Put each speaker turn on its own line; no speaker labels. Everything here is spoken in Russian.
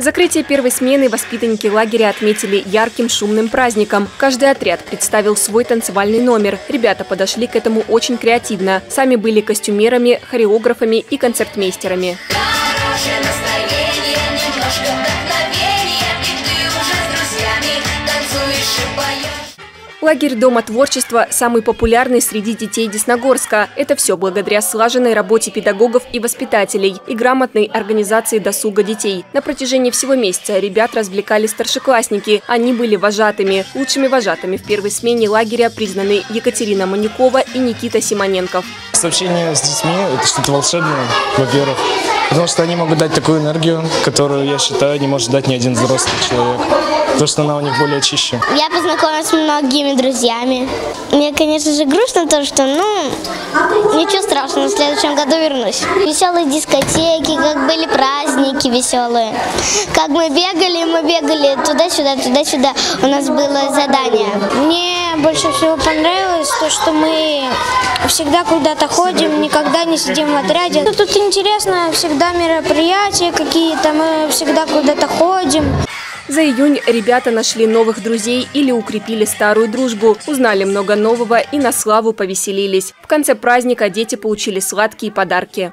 Закрытие первой смены воспитанники лагеря отметили ярким шумным праздником. Каждый отряд представил свой танцевальный номер. Ребята подошли к этому очень креативно. Сами были костюмерами, хореографами и концертмейстерами. Немножко вдохновения, и ты уже с друзьями танцуешь и поешь. Лагерь Дома творчества – самый популярный среди детей Десногорска. Это все благодаря слаженной работе педагогов и воспитателей и грамотной организации досуга детей. На протяжении всего месяца ребят развлекали старшеклассники. Они были вожатыми. Лучшими вожатыми в первой смене лагеря признаны Екатерина Манюкова и Никита Симоненков.
Сообщение с детьми – это что-то волшебное, во-первых. Потому что они могут дать такую энергию, которую, я считаю, не может дать ни один взрослый человек. Потому что она у них более чище.
Я познакомилась с многими друзьями. Мне, конечно же, грустно то, что, ну, ничего страшного, в следующем году вернусь. Веселые дискотеки, как были праздники веселые. Как мы бегали, мы бегали туда-сюда, туда-сюда. У нас было задание.
Мне больше всего понравилось то, что мы всегда куда-то ходим, никогда не сидим в отряде. Тут интересно, всегда мероприятия какие-то, мы всегда куда-то ходим.
За июнь ребята нашли новых друзей или укрепили старую дружбу, узнали много нового и на славу повеселились. В конце праздника дети получили сладкие подарки.